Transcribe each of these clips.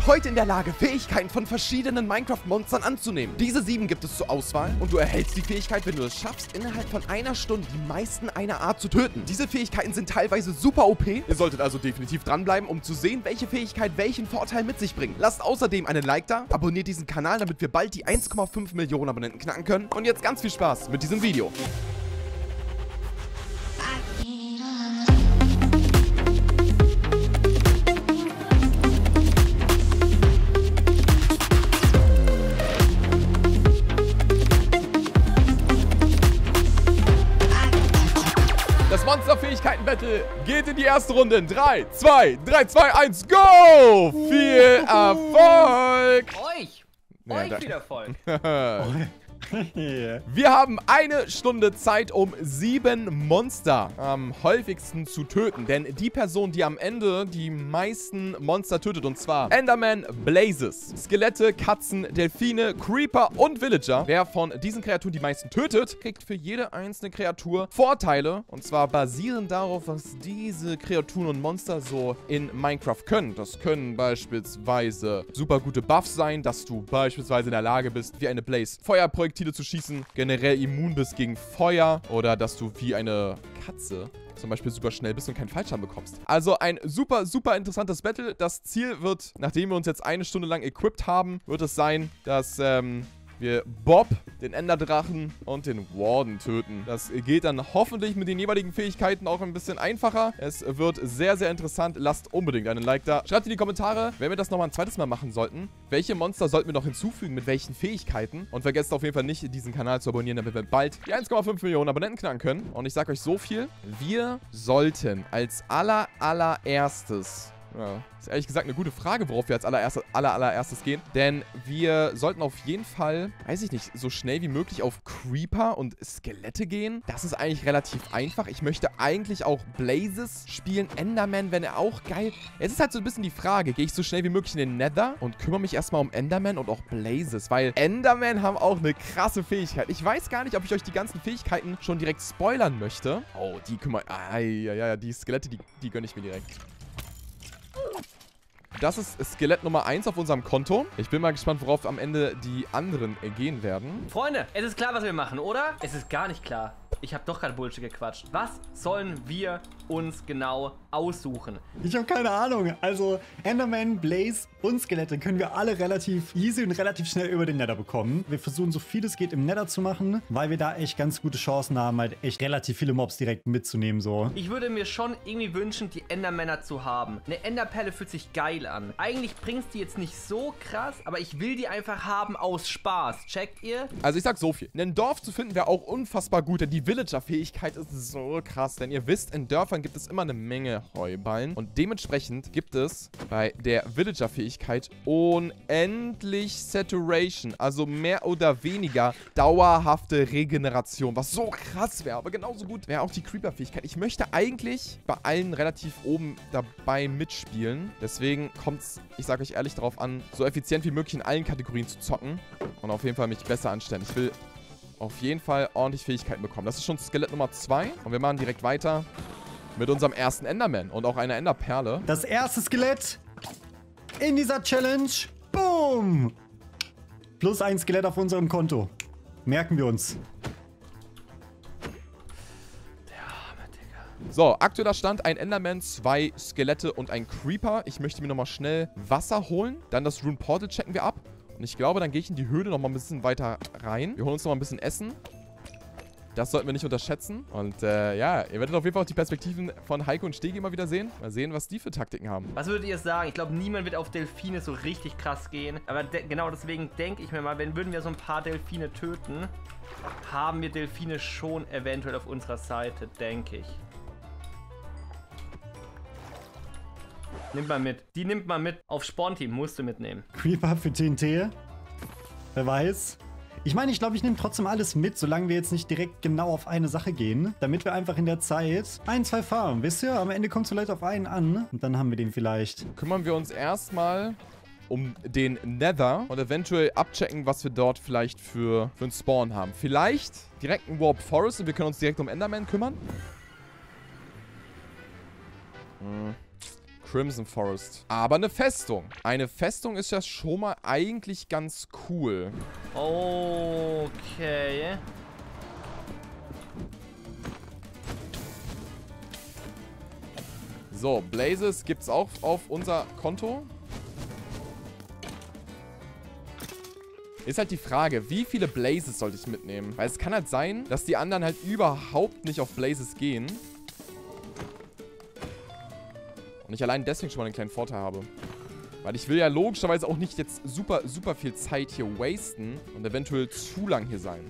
sind heute in der Lage, Fähigkeiten von verschiedenen Minecraft-Monstern anzunehmen. Diese sieben gibt es zur Auswahl und du erhältst die Fähigkeit, wenn du es schaffst, innerhalb von einer Stunde die meisten einer Art zu töten. Diese Fähigkeiten sind teilweise super OP. Ihr solltet also definitiv dranbleiben, um zu sehen, welche Fähigkeit welchen Vorteil mit sich bringt. Lasst außerdem einen Like da, abonniert diesen Kanal, damit wir bald die 1,5 Millionen Abonnenten knacken können. Und jetzt ganz viel Spaß mit diesem Video. Geht in die erste Runde. In 3, 2, 3, 2, 1, go! Viel Erfolg! Euch! Ja, Euch viel Erfolg! Wir haben eine Stunde Zeit, um sieben Monster am häufigsten zu töten. Denn die Person, die am Ende die meisten Monster tötet, und zwar Enderman, Blazes, Skelette, Katzen, Delfine, Creeper und Villager. Wer von diesen Kreaturen die meisten tötet, kriegt für jede einzelne Kreatur Vorteile. Und zwar basierend darauf, was diese Kreaturen und Monster so in Minecraft können. Das können beispielsweise super gute Buffs sein, dass du beispielsweise in der Lage bist, wie eine Blaze Feuerprojektile zu schießen, generell immun bist gegen Feuer oder dass du wie eine Katze zum Beispiel super schnell bist und keinen Fallschaden bekommst. Also ein super, super interessantes Battle. Das Ziel wird, nachdem wir uns jetzt eine Stunde lang equipped haben, wird es sein, dass ähm, wir Bob, den Enderdrachen und den Warden töten. Das geht dann hoffentlich mit den jeweiligen Fähigkeiten auch ein bisschen einfacher. Es wird sehr, sehr interessant. Lasst unbedingt einen Like da. Schreibt in die Kommentare, wenn wir das nochmal ein zweites Mal machen sollten. Welche Monster sollten wir noch hinzufügen, mit welchen Fähigkeiten? Und vergesst auf jeden Fall nicht, diesen Kanal zu abonnieren, damit wir bald die 1,5 Millionen Abonnenten knacken können. Und ich sage euch so viel. Wir sollten als aller, allererstes ja, ist ehrlich gesagt eine gute Frage, worauf wir als allererste, aller, allererstes gehen. Denn wir sollten auf jeden Fall, weiß ich nicht, so schnell wie möglich auf Creeper und Skelette gehen. Das ist eigentlich relativ einfach. Ich möchte eigentlich auch Blazes spielen. Enderman, wenn er auch geil. Es ist halt so ein bisschen die Frage, gehe ich so schnell wie möglich in den Nether und kümmere mich erstmal um Enderman und auch Blazes. Weil Enderman haben auch eine krasse Fähigkeit. Ich weiß gar nicht, ob ich euch die ganzen Fähigkeiten schon direkt spoilern möchte. Oh, die kümmere... Ah, ja, ja, die Skelette, die, die gönne ich mir direkt. Das ist Skelett Nummer 1 auf unserem Konto. Ich bin mal gespannt, worauf am Ende die anderen gehen werden. Freunde, es ist klar, was wir machen, oder? Es ist gar nicht klar. Ich habe doch gerade Bullshit gequatscht. Was sollen wir uns genau aussuchen? Ich habe keine Ahnung. Also Enderman, Blaze und Skelette können wir alle relativ easy und relativ schnell über den Nether bekommen. Wir versuchen so viel es geht im Nether zu machen, weil wir da echt ganz gute Chancen haben, halt echt relativ viele Mobs direkt mitzunehmen so. Ich würde mir schon irgendwie wünschen, die Endermänner zu haben. Eine Enderperle fühlt sich geil an. Eigentlich bringst die jetzt nicht so krass, aber ich will die einfach haben aus Spaß. Checkt ihr? Also ich sag so viel. Ein Dorf zu finden wäre auch unfassbar gut, denn die Villager-Fähigkeit ist so krass. Denn ihr wisst, in Dörfern gibt es immer eine Menge Heuballen. Und dementsprechend gibt es bei der Villager-Fähigkeit unendlich Saturation. Also mehr oder weniger dauerhafte Regeneration. Was so krass wäre. Aber genauso gut wäre auch die Creeper-Fähigkeit. Ich möchte eigentlich bei allen relativ oben dabei mitspielen. Deswegen kommt es, ich sage euch ehrlich, darauf an, so effizient wie möglich in allen Kategorien zu zocken. Und auf jeden Fall mich besser anstellen. Ich will auf jeden Fall ordentlich Fähigkeiten bekommen. Das ist schon Skelett Nummer 2. Und wir machen direkt weiter mit unserem ersten Enderman und auch einer Enderperle. Das erste Skelett in dieser Challenge. Boom! Plus ein Skelett auf unserem Konto. Merken wir uns. So, aktueller Stand, ein Enderman, zwei Skelette und ein Creeper. Ich möchte mir nochmal schnell Wasser holen. Dann das Rune Portal checken wir ab. Und ich glaube, dann gehe ich in die Höhle nochmal ein bisschen weiter rein. Wir holen uns nochmal ein bisschen Essen. Das sollten wir nicht unterschätzen. Und äh, ja, ihr werdet auf jeden Fall auch die Perspektiven von Heiko und Stegi immer wieder sehen. Mal sehen, was die für Taktiken haben. Was würdet ihr sagen? Ich glaube, niemand wird auf Delfine so richtig krass gehen. Aber de- genau deswegen denke ich mir mal, wenn würden wir so ein paar Delfine töten, haben wir Delfine schon eventuell auf unserer Seite, denke ich. Nimmt mal mit. Die nimmt man mit. Auf Spawn-Team musst du mitnehmen. Creeper für TNT. Wer weiß. Ich meine, ich glaube, ich nehme trotzdem alles mit, solange wir jetzt nicht direkt genau auf eine Sache gehen, damit wir einfach in der Zeit ein, zwei farmen. Wisst ihr, am Ende kommt es vielleicht auf einen an und dann haben wir den vielleicht. Kümmern wir uns erstmal um den Nether und eventuell abchecken, was wir dort vielleicht für, für einen Spawn haben. Vielleicht direkt ein Warp Forest und wir können uns direkt um Enderman kümmern. Hm. Crimson Forest. Aber eine Festung. Eine Festung ist ja schon mal eigentlich ganz cool. Okay. So, Blazes gibt's auch auf unser Konto. Ist halt die Frage, wie viele Blazes sollte ich mitnehmen? Weil es kann halt sein, dass die anderen halt überhaupt nicht auf Blazes gehen. Und ich allein deswegen schon mal einen kleinen Vorteil habe. Weil ich will ja logischerweise auch nicht jetzt super, super viel Zeit hier wasten und eventuell zu lang hier sein.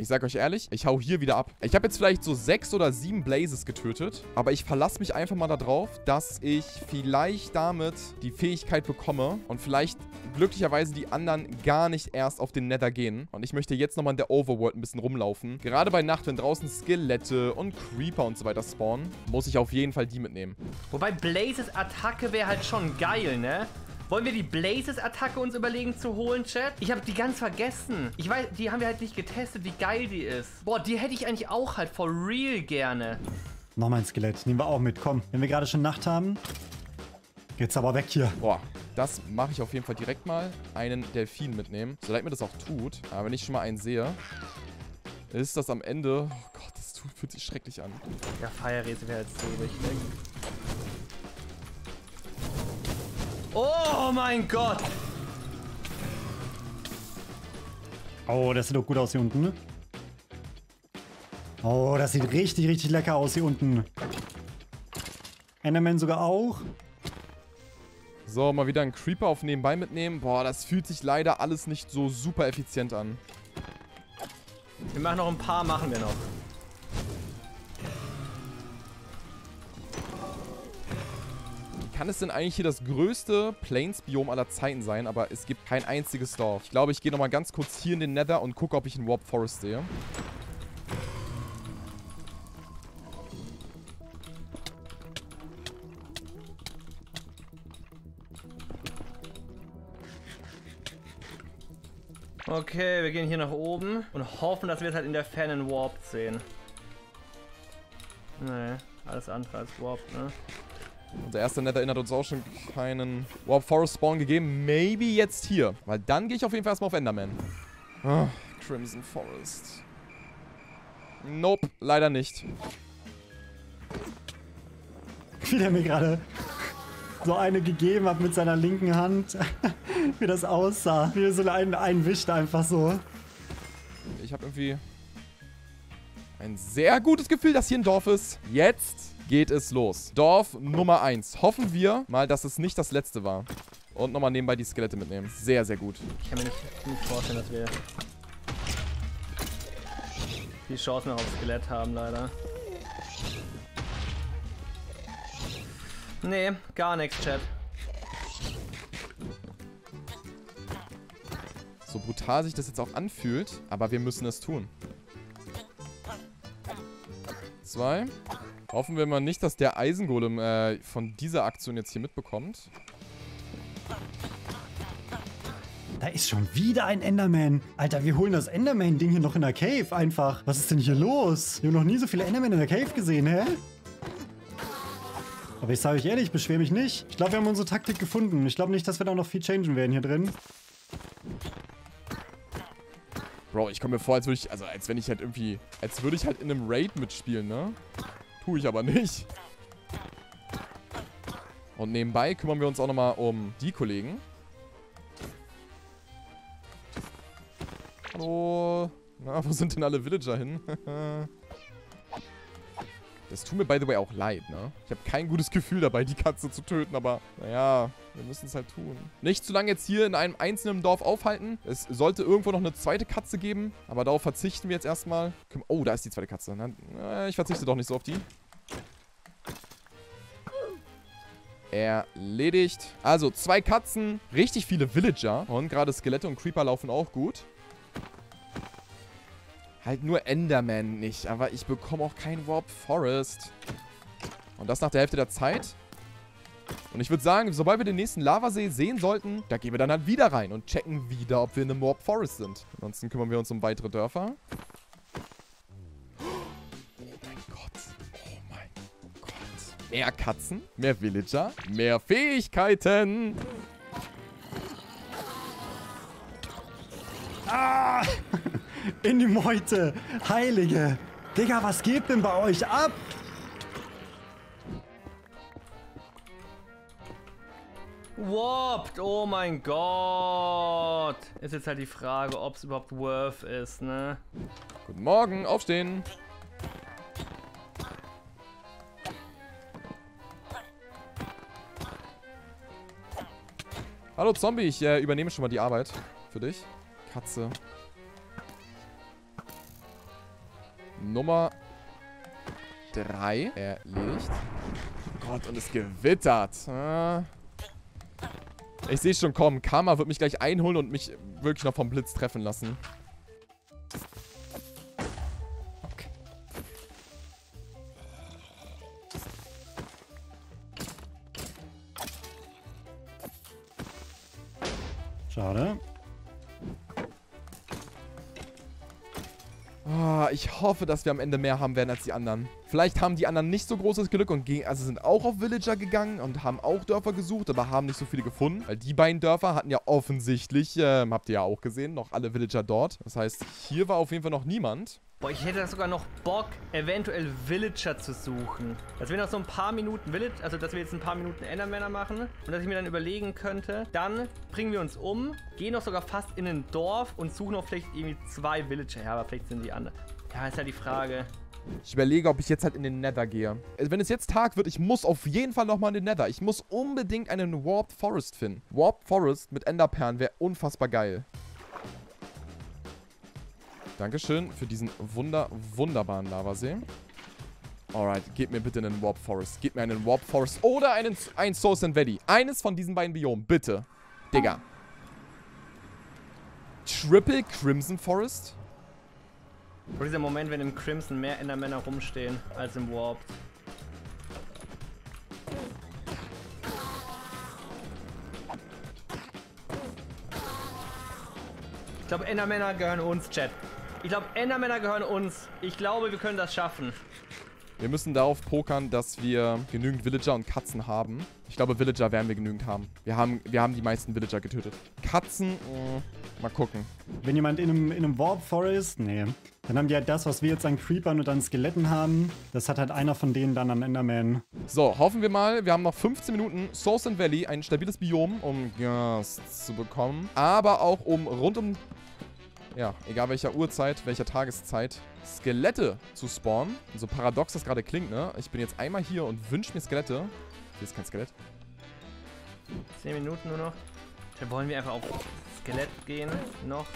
Ich sag euch ehrlich, ich hau hier wieder ab. Ich habe jetzt vielleicht so sechs oder sieben Blazes getötet, aber ich verlasse mich einfach mal darauf, dass ich vielleicht damit die Fähigkeit bekomme und vielleicht glücklicherweise die anderen gar nicht erst auf den Nether gehen. Und ich möchte jetzt nochmal in der Overworld ein bisschen rumlaufen. Gerade bei Nacht, wenn draußen Skelette und Creeper und so weiter spawnen, muss ich auf jeden Fall die mitnehmen. Wobei Blazes Attacke wäre halt schon geil, ne? Wollen wir die Blazes-Attacke uns überlegen zu holen, Chat? Ich habe die ganz vergessen. Ich weiß, die haben wir halt nicht getestet, wie geil die ist. Boah, die hätte ich eigentlich auch halt for real gerne. Nochmal ein Skelett. Nehmen wir auch mit. Komm, wenn wir gerade schon Nacht haben, geht's aber weg hier. Boah, das mache ich auf jeden Fall direkt mal. Einen Delfin mitnehmen. So leid mir das auch tut. Aber wenn ich schon mal einen sehe, ist das am Ende... Oh Gott, das tut, fühlt sich schrecklich an. Ja, Fire Race wäre jetzt so richtig. Oh mein Gott! Oh, das sieht doch gut aus hier unten, ne? Oh, das sieht richtig, richtig lecker aus hier unten. Enderman sogar auch. So, mal wieder einen Creeper auf nebenbei mitnehmen. Boah, das fühlt sich leider alles nicht so super effizient an. Wir machen noch ein paar, machen wir noch. Kann es denn eigentlich hier das größte Plains-Biom aller Zeiten sein, aber es gibt kein einziges Dorf. Ich glaube, ich gehe nochmal ganz kurz hier in den Nether und gucke, ob ich einen Warp Forest sehe. Okay, wir gehen hier nach oben und hoffen, dass wir es halt in der Ferne Warp sehen. Nee, alles andere als Warp, ne? Unser erster Nether hat uns auch schon keinen Warp Forest Spawn gegeben. Maybe jetzt hier. Weil dann gehe ich auf jeden Fall erstmal auf Enderman. Oh, Crimson Forest. Nope, leider nicht. Wie der mir gerade so eine gegeben hat mit seiner linken Hand. Wie das aussah. Wie er so einen einwischt einfach so. Ich habe irgendwie ein sehr gutes Gefühl, dass hier ein Dorf ist. Jetzt geht es los. Dorf Nummer 1. Hoffen wir mal, dass es nicht das letzte war. Und nochmal nebenbei die Skelette mitnehmen. Sehr, sehr gut. Ich kann mir nicht, nicht vorstellen, dass wir die Chance noch auf Skelett haben, leider. Nee, gar nichts, Chat. So brutal sich das jetzt auch anfühlt, aber wir müssen es tun. Zwei. Hoffen wir mal nicht, dass der Eisengolem äh, von dieser Aktion jetzt hier mitbekommt. Da ist schon wieder ein Enderman. Alter, wir holen das Enderman-Ding hier noch in der Cave einfach. Was ist denn hier los? Wir haben noch nie so viele Endermen in der Cave gesehen, hä? Aber ich sage euch ehrlich, ich beschwere mich nicht. Ich glaube, wir haben unsere Taktik gefunden. Ich glaube nicht, dass wir da noch viel changen werden hier drin. Bro, ich komme mir vor, als würde ich, also als wenn ich halt irgendwie, als würde ich halt in einem Raid mitspielen, ne? Tue ich aber nicht. Und nebenbei kümmern wir uns auch nochmal um die Kollegen. Hallo. Na, wo sind denn alle Villager hin? das tut mir, by the way, auch leid, ne? Ich habe kein gutes Gefühl dabei, die Katze zu töten, aber naja, wir müssen es halt tun. Nicht zu lange jetzt hier in einem einzelnen Dorf aufhalten. Es sollte irgendwo noch eine zweite Katze geben, aber darauf verzichten wir jetzt erstmal. Oh, da ist die zweite Katze. Na, ich verzichte doch nicht so auf die. Erledigt. Also, zwei Katzen, richtig viele Villager. Und gerade Skelette und Creeper laufen auch gut. Halt nur Enderman nicht. Aber ich bekomme auch kein Warp Forest. Und das nach der Hälfte der Zeit. Und ich würde sagen, sobald wir den nächsten Lavasee sehen sollten, da gehen wir dann halt wieder rein und checken wieder, ob wir in einem Warp Forest sind. Ansonsten kümmern wir uns um weitere Dörfer. Oh mein Gott. Oh mein Gott. Mehr Katzen, mehr Villager, mehr Fähigkeiten. Ah! In die Meute! Heilige! Digga, was geht denn bei euch ab? Warped, oh mein Gott. Ist jetzt halt die Frage, ob es überhaupt worth ist, ne? Guten Morgen, aufstehen. Hallo Zombie, ich äh, übernehme schon mal die Arbeit für dich. Katze. Nummer 3 erledigt. Gott, und es gewittert. Ah. Ich sehe schon kommen. Karma wird mich gleich einholen und mich wirklich noch vom Blitz treffen lassen. Okay. Schade. Ah, ich hoffe, dass wir am Ende mehr haben werden als die anderen. Vielleicht haben die anderen nicht so großes Glück und gehen, also sind auch auf Villager gegangen und haben auch Dörfer gesucht, aber haben nicht so viele gefunden. Weil die beiden Dörfer hatten ja offensichtlich, ähm, habt ihr ja auch gesehen, noch alle Villager dort. Das heißt, hier war auf jeden Fall noch niemand. Boah, ich hätte sogar noch Bock, eventuell Villager zu suchen. Dass wir noch so ein paar Minuten Village, also dass wir jetzt ein paar Minuten Endermänner machen und dass ich mir dann überlegen könnte, dann bringen wir uns um, gehen noch sogar fast in ein Dorf und suchen noch vielleicht irgendwie zwei Villager. Ja, aber vielleicht sind die andere. Ja, ist halt die Frage. Ich überlege, ob ich jetzt halt in den Nether gehe. Also wenn es jetzt Tag wird, ich muss auf jeden Fall nochmal in den Nether. Ich muss unbedingt einen Warped Forest finden. Warped Forest mit Enderperlen wäre unfassbar geil. Dankeschön für diesen wunder, wunderbaren Lavasee. Alright, gebt mir bitte einen Warp Forest. Gebt mir einen Warp Forest oder einen, ein Source and Valley. Eines von diesen beiden Biomen, bitte. Digga. Triple Crimson Forest? Oder dieser Moment, wenn im Crimson mehr Endermänner rumstehen als im Warped. Ich glaube, Endermänner gehören uns, Chat. Ich glaube, Endermänner gehören uns. Ich glaube, wir können das schaffen. Wir müssen darauf pokern, dass wir genügend Villager und Katzen haben. Ich glaube, Villager werden wir genügend haben. Wir haben, wir haben die meisten Villager getötet. Katzen, mh, mal gucken. Wenn jemand in einem, in einem Warp Forest, nee, dann haben die halt das, was wir jetzt an Creepern und an Skeletten haben. Das hat halt einer von denen dann an Enderman. So, hoffen wir mal. Wir haben noch 15 Minuten. Source and Valley, ein stabiles Biom, um Gas zu bekommen. Aber auch um rund um ja, egal welcher Uhrzeit, welcher Tageszeit, Skelette zu spawnen. So paradox das gerade klingt, ne? Ich bin jetzt einmal hier und wünsche mir Skelette. Hier ist kein Skelett. 10 Minuten nur noch. Dann wollen wir einfach auf Skelett gehen. Noch.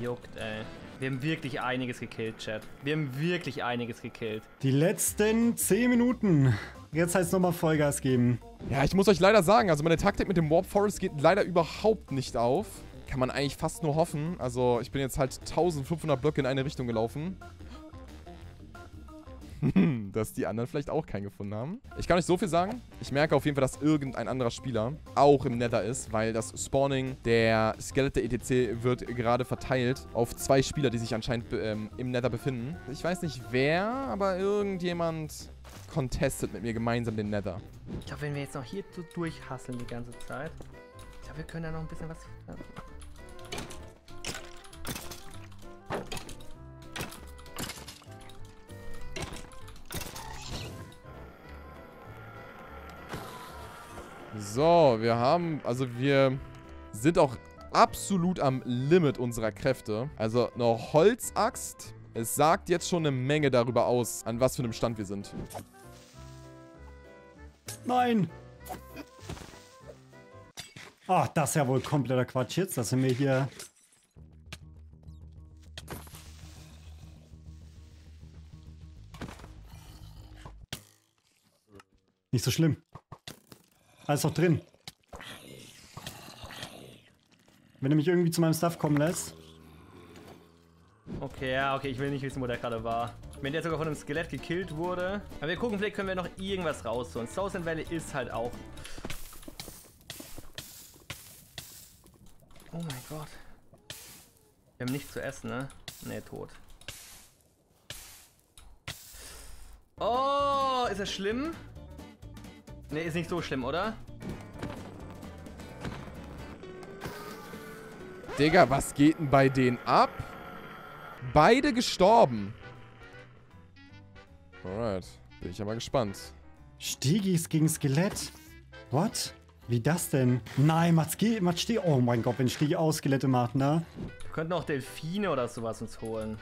Juckt, ey. Wir haben wirklich einiges gekillt, Chat. Wir haben wirklich einiges gekillt. Die letzten 10 Minuten. Jetzt heißt es nochmal Vollgas geben. Ja, ich muss euch leider sagen, also meine Taktik mit dem Warp Forest geht leider überhaupt nicht auf. Kann man eigentlich fast nur hoffen. Also ich bin jetzt halt 1500 Blöcke in eine Richtung gelaufen. dass die anderen vielleicht auch keinen gefunden haben. Ich kann euch so viel sagen. Ich merke auf jeden Fall, dass irgendein anderer Spieler auch im Nether ist, weil das Spawning der Skelette etc. wird gerade verteilt auf zwei Spieler, die sich anscheinend ähm, im Nether befinden. Ich weiß nicht wer, aber irgendjemand contestet mit mir gemeinsam den Nether. Ich glaube, wenn wir jetzt noch hier durchhasseln die ganze Zeit, ich glaube, wir können da noch ein bisschen was... So, wir haben, also wir sind auch absolut am Limit unserer Kräfte. Also eine Holzaxt, es sagt jetzt schon eine Menge darüber aus, an was für einem Stand wir sind. Nein! Ach, das ist ja wohl kompletter Quatsch jetzt, dass wir hier... Nicht so schlimm. Alles doch drin. Wenn du mich irgendwie zu meinem Stuff kommen lässt. Okay, ja, okay, ich will nicht wissen, wo der gerade war. Wenn der sogar von einem Skelett gekillt wurde. Aber wir gucken, vielleicht können wir noch irgendwas rausholen. South Valley ist halt auch. Oh mein Gott. Wir haben nichts zu essen, ne? Ne, tot. Oh, ist es schlimm? Ne, ist nicht so schlimm, oder? Digga, was geht denn bei denen ab? Beide gestorben. Alright. Bin ich ja mal gespannt. Stegis gegen Skelett? What? Wie das denn? Nein, macht Stegi... Oh mein Gott, wenn Stegi auch Skelette macht, ne? Wir könnten auch Delfine oder sowas uns holen.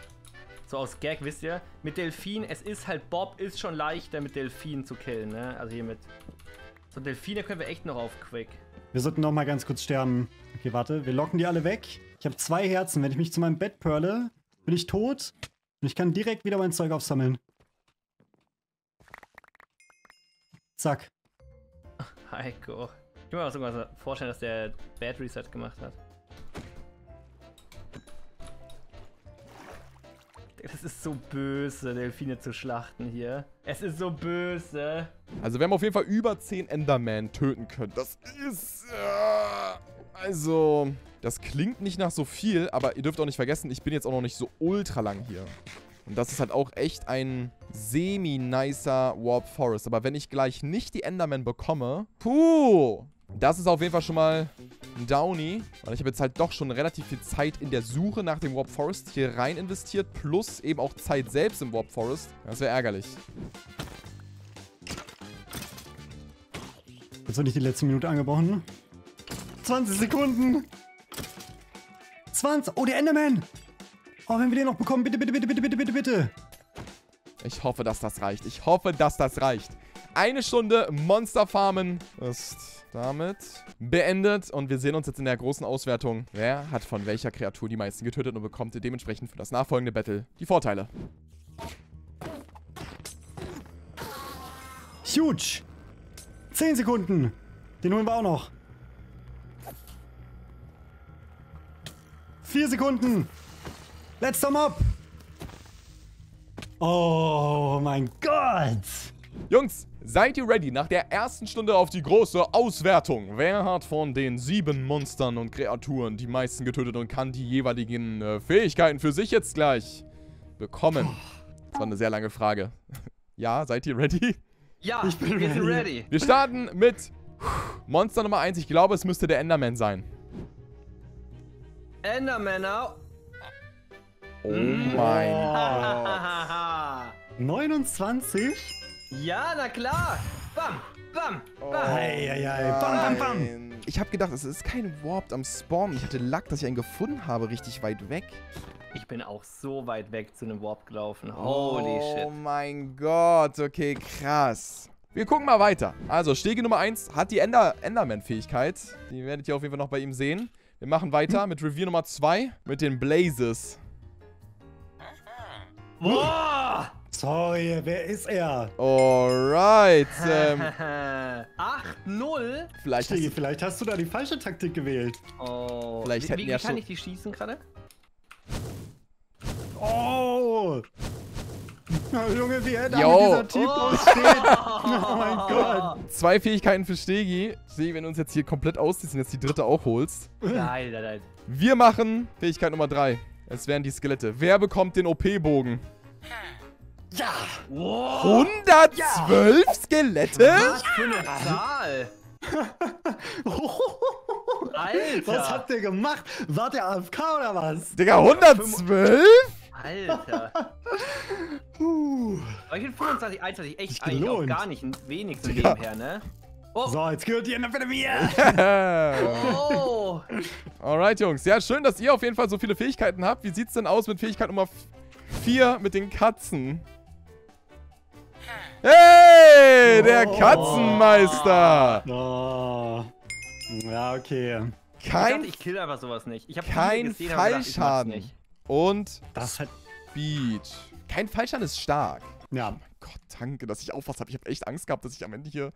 So aus Gag, wisst ihr? Mit Delfin, es ist halt, Bob ist schon leichter mit Delfinen zu killen, ne? Also hier mit... So Delfine können wir echt noch auf Quick. Wir sollten noch mal ganz kurz sterben. Okay, warte. Wir locken die alle weg. Ich habe zwei Herzen. Wenn ich mich zu meinem Bett perle, bin ich tot. Und ich kann direkt wieder mein Zeug aufsammeln. Zack. Heiko. Ich kann mir auch sogar vorstellen, dass der Bad Reset gemacht hat. Das ist so böse, Delfine zu schlachten hier. Es ist so böse. Also wir haben auf jeden Fall über 10 Enderman töten können. Das ist... Äh, also... Das klingt nicht nach so viel, aber ihr dürft auch nicht vergessen, ich bin jetzt auch noch nicht so ultra lang hier. Und das ist halt auch echt ein semi-nicer Warp Forest. Aber wenn ich gleich nicht die Enderman bekomme, puh, das ist auf jeden Fall schon mal ein Downy. Weil ich habe jetzt halt doch schon relativ viel Zeit in der Suche nach dem Warp Forest hier rein investiert. Plus eben auch Zeit selbst im Warp Forest. Das wäre ärgerlich. Jetzt wird nicht die letzte Minute angebrochen. 20 Sekunden. 20. Oh, der Enderman. Oh, wenn wir den noch bekommen, bitte, bitte, bitte, bitte, bitte, bitte, bitte. Ich hoffe, dass das reicht. Ich hoffe, dass das reicht. Eine Stunde Monster Farmen ist damit beendet. Und wir sehen uns jetzt in der großen Auswertung. Wer hat von welcher Kreatur die meisten getötet und bekommt dementsprechend für das nachfolgende Battle die Vorteile. Huge. 10 Sekunden. Den holen wir auch noch. 4 Sekunden. Letzter Mob. Oh mein Gott. Jungs, seid ihr ready nach der ersten Stunde auf die große Auswertung? Wer hat von den sieben Monstern und Kreaturen die meisten getötet und kann die jeweiligen äh, Fähigkeiten für sich jetzt gleich bekommen? Das war eine sehr lange Frage. ja, seid ihr ready? Ja, Ich bin wir sind ready. ready. Wir starten mit Monster Nummer 1. Ich glaube, es müsste der Enderman sein. Endermänner. Oh mein. Hahaha. 29? Ja, na klar. Bam, bam, bam. Eieiei. Bam, bam, bam. Ich habe gedacht, es ist kein Warped am Spawn. Ich hatte Lack, dass ich einen gefunden habe, richtig weit weg. Ich bin auch so weit weg zu einem Warp gelaufen. Holy oh shit. mein Gott, okay, krass. Wir gucken mal weiter. Also, Stege Nummer 1 hat die Ender Enderman-Fähigkeit. Die werdet ihr auf jeden Fall noch bei ihm sehen. Wir machen weiter mit Review Nummer 2 mit den Blazes. Boah! Sorry, wer ist er? Alright. Ähm, 8-0? vielleicht hast Stegi, du, vielleicht hast du da die falsche Taktik gewählt. Oh. Vielleicht wie, wie ja kann ich die schießen gerade? Oh! Oh, Junge, wie er da Yo. mit dieser T-Pose steht. Oh mein Gott. zwei Fähigkeiten für Stegi. Stegi, wenn du uns jetzt hier komplett ausziehst und jetzt die dritte auch holst. Nein, nein, nein. Wir machen Fähigkeit Nummer 3. Es wären die Skelette. Wer bekommt den OP-Bogen? Ja! Wow. 112 Skelette? Was für eine Zahl. Alter. Was habt ihr gemacht? Wart ihr AFK oder was? Digga, 112? Alter. Puh. Aber ich bin 25, 21 echt Sich eigentlich auch gar nicht wenig so Ja. nebenher, ne? Oh, So, jetzt gehört die Ender mir. oh. Alright, Jungs. Ja, schön, dass ihr auf jeden Fall so viele Fähigkeiten habt. Wie sieht's denn aus mit Fähigkeit Nummer 4 mit den Katzen? Hey, der Oh. Katzenmeister. Oh. Ja, okay. Ich Kein, dachte, ich kill einfach sowas nicht. Ich hab kein gesehen, gedacht, ich Fallschaden. nicht. Und Das hat. Speed. Kein Fallschaden ist stark. Ja. Gott, danke, dass ich aufpasst habe. Ich habe echt Angst gehabt, dass ich am Ende hier...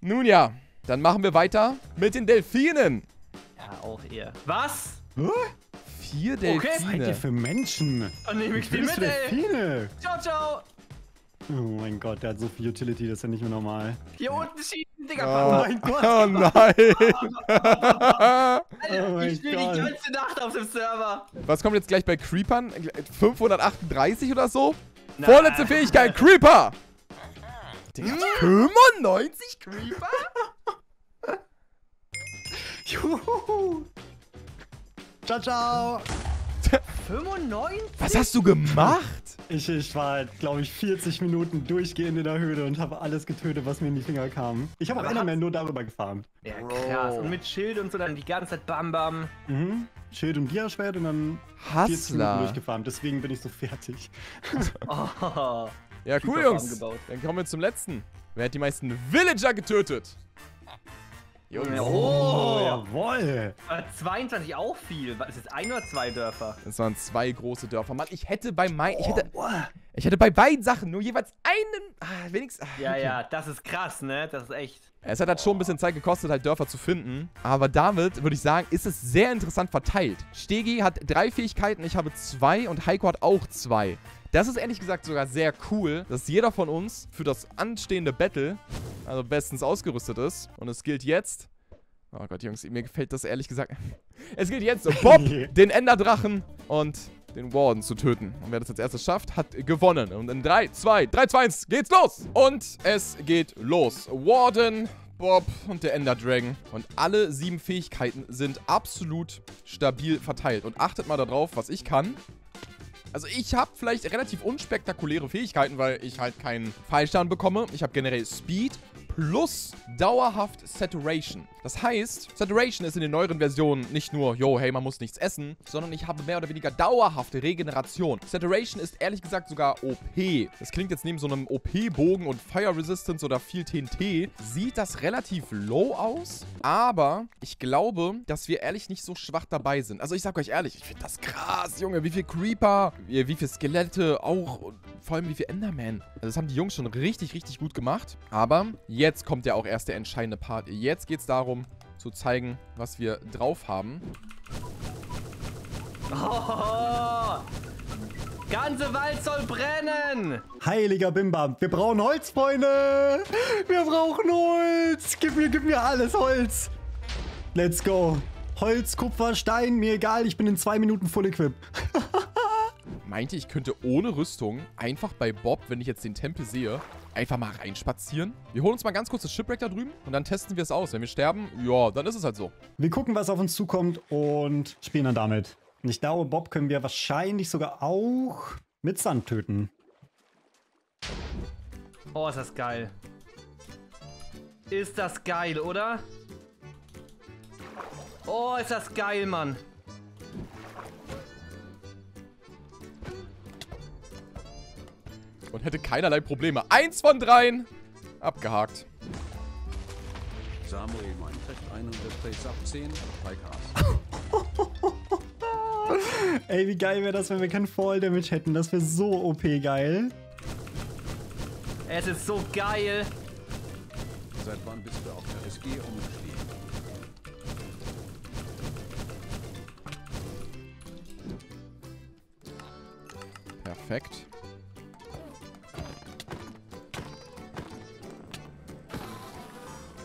Nun ja, dann machen wir weiter mit den Delfinen. Ja, auch eher. Was? Vier Okay. Was seid ihr Delfine. für Menschen? Dann nehme ich die mit. Delfine? Ciao, ciao. Oh mein Gott, der hat so viel Utility, das ist ja nicht mehr normal. Hier unten schießen, Digga, Oh, Papa. mein Gott. oh nein. Alter, oh ich spiele die ganze Nacht auf dem Server. Was kommt jetzt gleich bei Creepern? 538 oder so? Na. Vorletzte Fähigkeit, Creeper! Hat 95 Creeper? Juhu. Ciao, ciao. 95? Was hast du gemacht? Ich, ich war, glaube ich, 40 Minuten durchgehend in der Höhle und habe alles getötet, was mir in die Finger kam. Ich habe auch Enderman nur darüber gefarmt. Ja, krass. Und mit Schild und so dann die ganze Zeit Bam Bam. Mhm. Schild und Diaschwert und dann 40 Minuten durchgefarmt. Deswegen bin ich so fertig. Oh. Ja, cool, Jungs. Dann kommen wir zum letzten. Wer hat die meisten Villager getötet? Jungs. Oh. jawoll. Äh, 22 auch viel. Das jetzt ein oder zwei Dörfer? Das waren zwei große Dörfer. Mann, ich hätte bei mein, ich hätte, Oh, ich hätte bei beiden Sachen nur jeweils einen, ah, wenigstens. ah, Ja, okay. ja, das ist krass, ne? Das ist echt. Es hat halt schon ein bisschen Zeit gekostet, halt Dörfer zu finden. Aber damit, würde ich sagen, ist es sehr interessant verteilt. Stegi hat drei Fähigkeiten, ich habe zwei und Heiko hat auch zwei. Das ist ehrlich gesagt sogar sehr cool, dass jeder von uns für das anstehende Battle also bestens ausgerüstet ist. Und es gilt jetzt... Oh Gott, Jungs, mir gefällt das ehrlich gesagt... Es gilt jetzt, Bob, den Enderdrachen und den Warden zu töten. Und wer das als erstes schafft, hat gewonnen. Und in 3, 2, 3, 2, 1 geht's los. Und es geht los. Warden, Bob und der Ender Dragon. Und alle sieben Fähigkeiten sind absolut stabil verteilt. Und achtet mal darauf, was ich kann. Also ich habe vielleicht relativ unspektakuläre Fähigkeiten, weil ich halt keinen Pfeilstern bekomme. Ich habe generell Speed plus dauerhaft Saturation. Das heißt, Saturation ist in den neueren Versionen nicht nur, yo, hey, man muss nichts essen, sondern ich habe mehr oder weniger dauerhafte Regeneration. Saturation ist ehrlich gesagt sogar OP. Das klingt jetzt neben so einem OP-Bogen und Fire Resistance oder viel TNT, sieht das relativ low aus, aber ich glaube, dass wir ehrlich nicht so schwach dabei sind. Also ich sag euch ehrlich, ich finde das krass, Junge, wie viel Creeper, wie, wie viel Skelette auch und vor allem wie viel Enderman. Also das haben die Jungs schon richtig, richtig gut gemacht. Aber jetzt kommt ja auch erst der entscheidende Part. Jetzt geht es darum, zu zeigen, was wir drauf haben. Oh, ganze Wald soll brennen! Heiliger Bimbam, wir brauchen Holz, Freunde. Wir brauchen Holz. Gib mir, gib mir alles Holz. Let's go. Holz, Kupfer, Stein, mir egal. Ich bin in zwei Minuten full equip. Meinte, ich könnte ohne Rüstung einfach bei Bob, wenn ich jetzt den Tempel sehe, einfach mal reinspazieren. Wir holen uns mal ganz kurz das Shipwreck da drüben und dann testen wir es aus. Wenn wir sterben, ja, dann ist es halt so. Wir gucken, was auf uns zukommt und spielen dann damit. Und ich glaube, Bob können wir wahrscheinlich sogar auch mit Sand töten. Oh, ist das geil. Ist das geil, oder? Oh, ist das geil, Mann. Und hätte keinerlei Probleme. Eins von dreien abgehakt. Samuel Minecraft 100 Plays ab 10 Podcast. Ey, wie geil wäre das, wenn wir kein Fall Damage hätten. Das wäre so OP geil. Es ist so geil. Seit wann bist du auf der SG umgestiegen? Perfekt.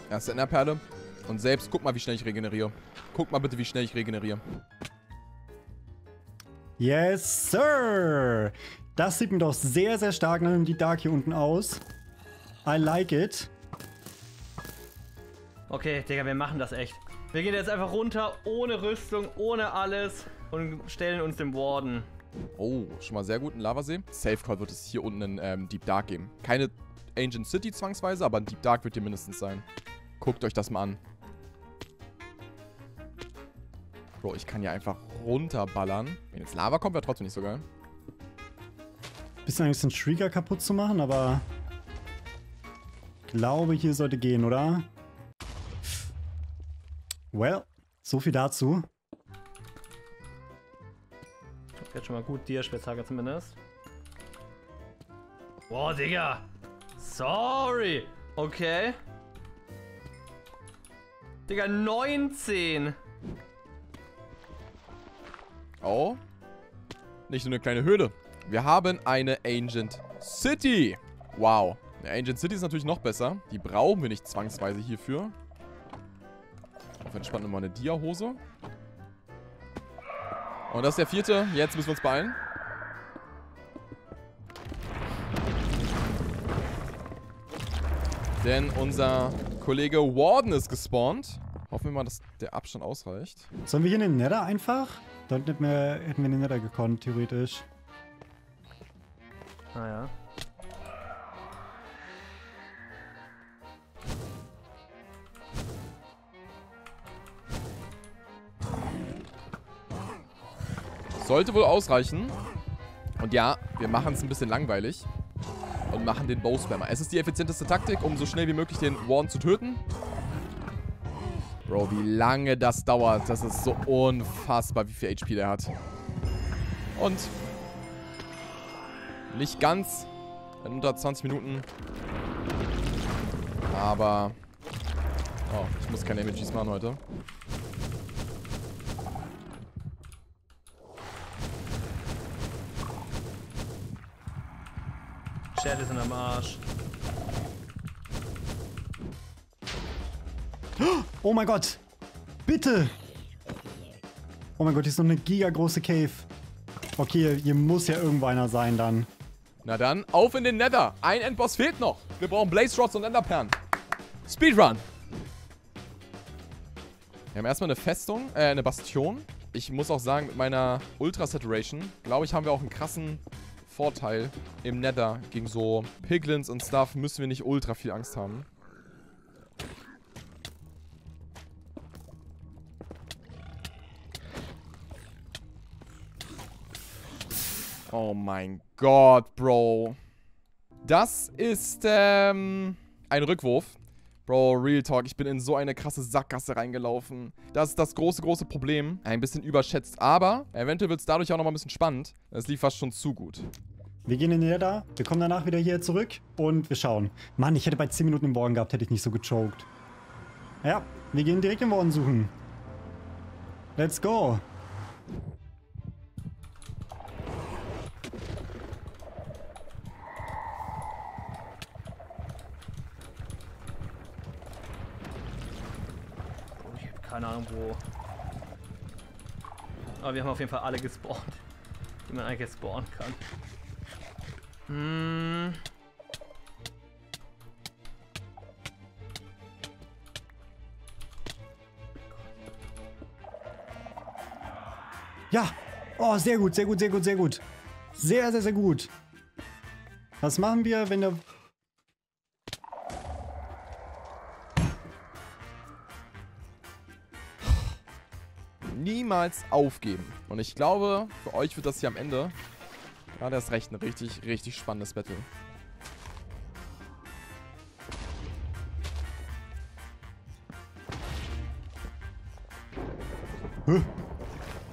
Erste Enderperle. Und selbst, guck mal, wie schnell ich regeneriere. Guck mal bitte, wie schnell ich regeneriere. Yes, Sir. Das sieht mir doch sehr, sehr stark nach dem Dark hier unten aus. I like it. Okay, Digga, wir machen das echt. Wir gehen jetzt einfach runter, ohne Rüstung, ohne alles und stellen uns dem Warden. Oh, schon mal sehr gut. Ein Lavasee. Safe Call wird es hier unten in ähm, Deep Dark geben. Keine Ancient City zwangsweise, aber ein Deep Dark wird hier mindestens sein. Guckt euch das mal an. Bro, ich kann hier einfach runterballern. Wenn jetzt Lava kommt, wäre trotzdem nicht so geil. Bisschen Angst, den Trigger kaputt zu machen, aber... Glaube, hier sollte gehen, oder? Well, so viel dazu. Jetzt schon mal gut, dir Spitzhacke zumindest. Boah, Digga. Sorry. Okay. Digga, 19. Oh. Nicht nur eine kleine Höhle. Wir haben eine Ancient City. Wow. Eine Ancient City ist natürlich noch besser. Die brauchen wir nicht zwangsweise hierfür. Auf entspannt nochmal eine Dia-Hose. Und das ist der vierte. Jetzt müssen wir uns beeilen. Denn unser Kollege Warden ist gespawnt. Hoffen wir mal, dass der Abstand ausreicht. Sollen wir hier in den Nether einfach? Dann hätten wir, hätten wir in den Nether gekonnt, theoretisch. Naja. Sollte wohl ausreichen. Und ja, wir machen es ein bisschen langweilig. Und machen den Bow-Spammer. Es ist die effizienteste Taktik, um so schnell wie möglich den Warden zu töten. Bro, wie lange das dauert. Das ist so unfassbar, wie viel HP der hat. Und nicht ganz. In unter 20 Minuten. Aber... Oh, ich muss keine Emojis machen heute. Ist in am Arsch. Oh mein Gott! Bitte! Oh mein Gott, hier ist noch eine gigagroße Cave. Okay, hier muss ja irgendwo einer sein dann. Na dann, auf in den Nether. Ein Endboss fehlt noch. Wir brauchen Blaze Rods und Enderperlen. Speedrun. Wir haben erstmal eine Festung, äh, eine Bastion. Ich muss auch sagen, mit meiner Ultra Saturation, glaube ich, haben wir auch einen krassen Vorteil im Nether. Gegen so Piglins und Stuff müssen wir nicht ultra viel Angst haben. Oh mein Gott, Bro. Das ist, ähm, ein Rückwurf. Bro, Real Talk, ich bin in so eine krasse Sackgasse reingelaufen. Das ist das große, große Problem. Ein bisschen überschätzt, aber eventuell wird es dadurch auch nochmal ein bisschen spannend. Es lief fast schon zu gut. Wir gehen in den Nether, wir kommen danach wieder hier zurück und wir schauen. Mann, ich hätte bei 10 Minuten im Morgen gehabt, hätte ich nicht so gechoked. Ja, wir gehen direkt im Warden suchen. Let's go. Ich habe keine Ahnung wo. Aber wir haben auf jeden Fall alle gespawnt. Die man eigentlich spawnen kann. Hm. Ja. Oh, sehr gut, sehr gut, sehr gut, sehr gut. Sehr, sehr, sehr gut. Was machen wir, wenn der... Niemals aufgeben. Und ich glaube, für euch wird das hier am Ende gerade erst recht ein richtig, richtig spannendes Battle.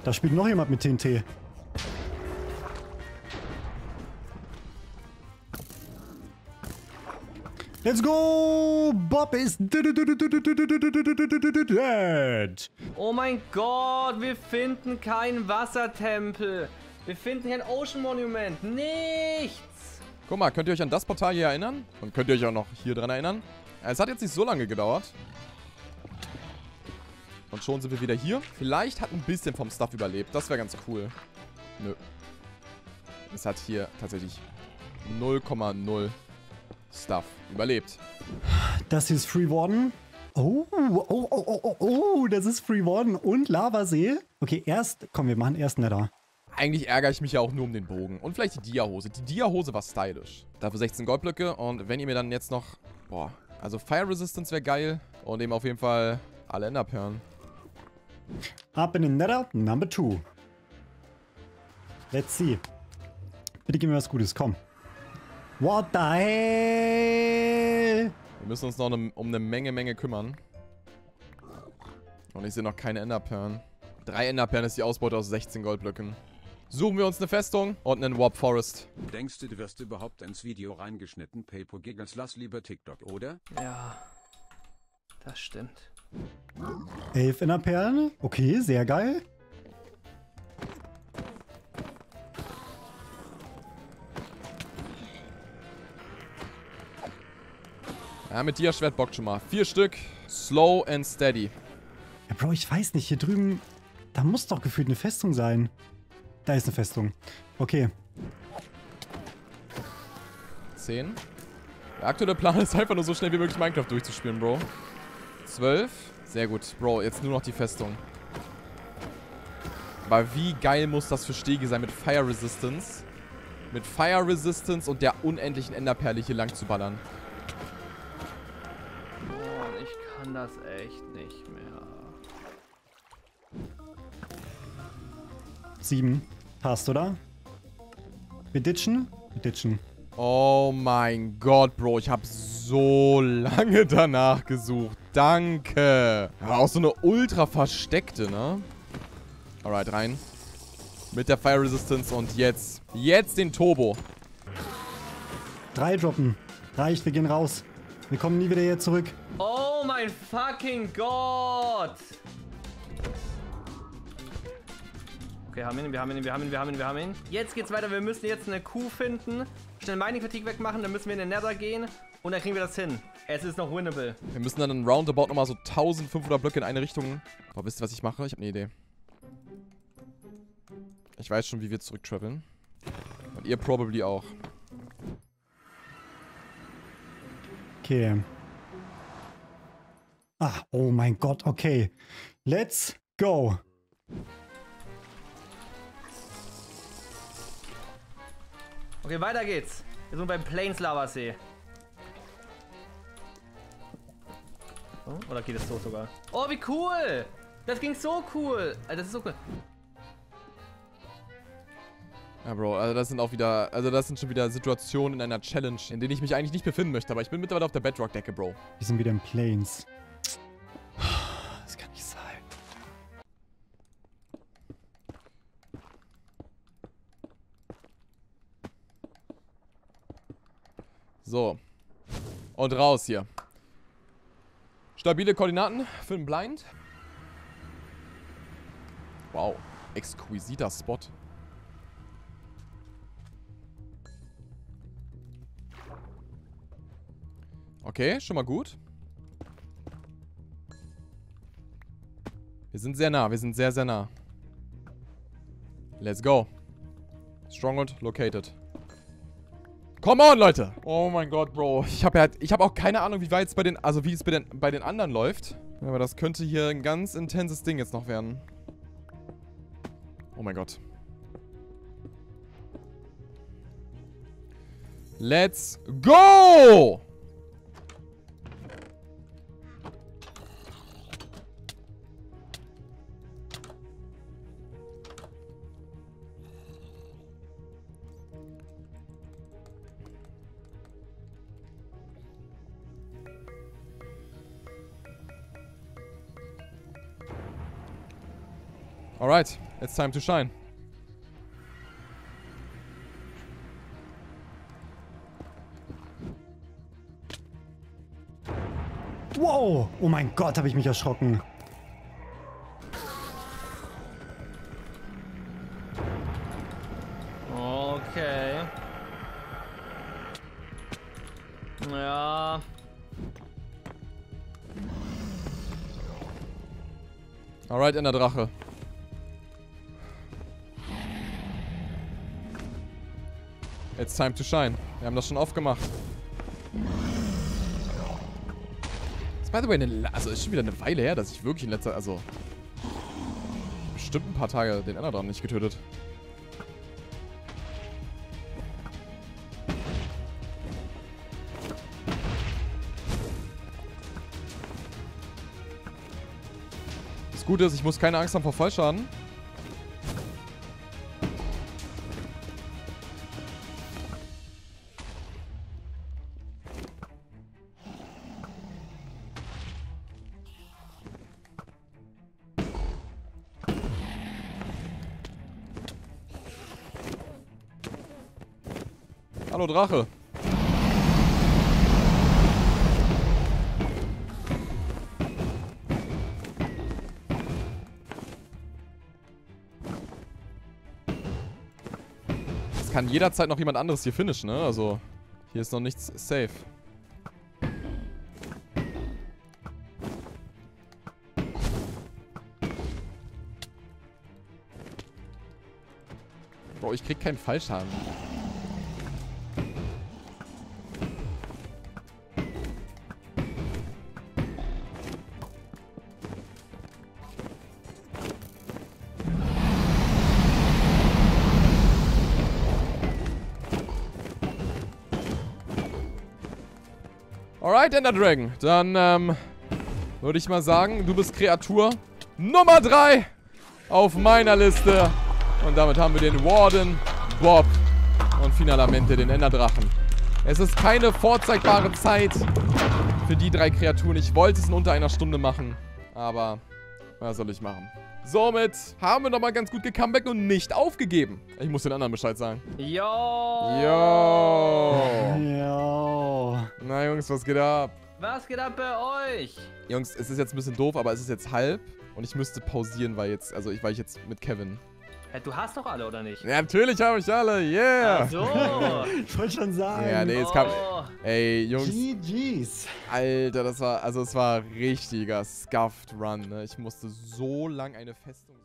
Da spielt noch jemand mit TNT. Let's go! Bob ist dead. Oh mein Gott, wir finden keinen Wassertempel. Wir finden hier ein Ocean Monument. Nichts. Guck mal, könnt ihr euch an das Portal hier erinnern? Und könnt ihr euch auch noch hier dran erinnern? Es hat jetzt nicht so lange gedauert. Und schon sind wir wieder hier. Vielleicht hat ein bisschen vom Stuff überlebt. Das wäre ganz cool. Nö. Es hat hier tatsächlich 0,0 Stuff überlebt. Das hier ist Free Warden. Oh, oh, oh, oh, oh, oh, das ist Free Warden und Lavasee. Okay, erst, komm, wir machen erst Nether. Eigentlich ärgere ich mich ja auch nur um den Bogen. Und vielleicht die Dia-Hose. Die Dia-Hose war stylisch. Dafür 16 Goldblöcke. Und wenn ihr mir dann jetzt noch... Boah. Also Fire Resistance wäre geil. Und eben auf jeden Fall alle Enderperlen. Up in the Nether, number two. Let's see. Bitte gib mir was Gutes, komm. What the hell? Wir müssen uns noch ne, um eine Menge, Menge kümmern. Und ich sehe noch keine Enderperlen. Drei Enderperlen ist die Ausbeute aus 16 Goldblöcken. Suchen wir uns eine Festung und einen Warp Forest. Denkst du, du wirst überhaupt ins Video reingeschnitten? Paper Giggles, lass lieber TikTok, oder? Ja. Das stimmt. Elf in der Perle. Okay, sehr geil. Ja, mit dir Schwert bockt schon mal. Vier Stück. Slow and steady. Ja, Bro, ich weiß nicht. Hier drüben, da muss doch gefühlt eine Festung sein. Da ist eine Festung. Okay. Zehn. Der aktuelle Plan ist einfach nur so schnell wie möglich Minecraft durchzuspielen, Bro. 12. Sehr gut. Bro, jetzt nur noch die Festung. Aber wie geil muss das für Stege sein mit Fire Resistance? Mit Fire Resistance und der unendlichen Enderperle hier lang zu ballern. Oh, ich kann das echt nicht mehr. Sieben. Passt, oder? Wir ditchen? Wir ditchen. Oh mein Gott, Bro. Ich habe so lange danach gesucht. Danke. Aber auch so eine ultra versteckte, ne? Alright, rein. Mit der Fire Resistance und jetzt. Jetzt den Turbo. Drei droppen. Reicht, wir gehen raus. Wir kommen nie wieder hier zurück. Oh mein fucking Gott! Okay, haben ihn, wir haben ihn, wir haben ihn, wir haben ihn, wir haben ihn. Jetzt geht's weiter. Wir müssen jetzt eine Kuh finden. Schnell Mining-Fatigue wegmachen. Dann müssen wir in den Nether gehen. Und dann kriegen wir das hin. Es ist noch winnable. Wir müssen dann in Roundabout nochmal so 1500 Blöcke in eine Richtung. Aber wisst ihr, was ich mache? Ich habe eine Idee. Ich weiß schon, wie wir zurücktraveln. Und ihr probably auch. Okay. Ah, oh mein Gott, okay. Let's go. Okay, weiter geht's. Wir sind beim Plains Lavasee. Oh, oder geht es so sogar? Oh, wie cool! Das ging so cool! Alter, Das ist so cool. Ja, Bro, also das sind auch wieder, also das sind schon wieder Situationen in einer Challenge, in denen ich mich eigentlich nicht befinden möchte, aber ich bin mittlerweile auf der Bedrock-Decke, Bro. Wir sind wieder im Plains. Das kann nicht sein. So. Und raus hier. Stabile Koordinaten für den Blind. Wow. Exquisiter Spot. Okay, schon mal gut. Wir sind sehr nah, wir sind sehr, sehr nah. Let's go. Stronghold located. Come on, Leute! Oh mein Gott, Bro. Ich habe ja, ich habe auch keine Ahnung, wie weit es bei den, also wie es bei den, bei den anderen läuft. Aber das könnte hier ein ganz intenses Ding jetzt noch werden. Oh mein Gott. Let's go! Alright, it's time to shine. Wow! Oh mein Gott, habe ich mich erschrocken. Okay. Ja. Alright, Enderdrache. It's time to shine. Wir haben das schon oft gemacht. Ist by the way eine, also ist schon wieder eine Weile her, dass ich wirklich in letzter, also bestimmt ein paar Tage den Enderdrachen nicht getötet. Das Gute ist, ich muss keine Angst haben vor Fallschaden. Drache. Es kann jederzeit noch jemand anderes hier finishen, ne? Also, hier ist noch nichts safe. Ich krieg keinen Fallschaden. Alright, Ender Dragon. Dann, ähm, würde ich mal sagen, du bist Kreatur Nummer 3 auf meiner Liste. Und damit haben wir den Warden, Bob und finalmente den Enderdrachen. Es ist keine vorzeigbare Zeit für die drei Kreaturen. Ich wollte es in unter einer Stunde machen, aber was soll ich machen? Somit haben wir nochmal ganz gut gecomeback und nicht aufgegeben. Ich muss den anderen Bescheid sagen. Jo! Yo! Ja. Na Jungs, was geht ab? Was geht ab bei euch? Jungs, es ist jetzt ein bisschen doof, aber es ist jetzt halb. Und ich müsste pausieren, weil jetzt, also ich, weil ich jetzt mit Kevin. Hey, du hast doch alle, oder nicht? Ja, natürlich habe ich alle, yeah! Ach so. Ich wollte schon sagen. Ja, nee, jetzt kam. Oh. Ey, Jungs, GG's. Alter, das war, also es war richtiger Scuffed Run, ne? Ich musste so lang eine Festung.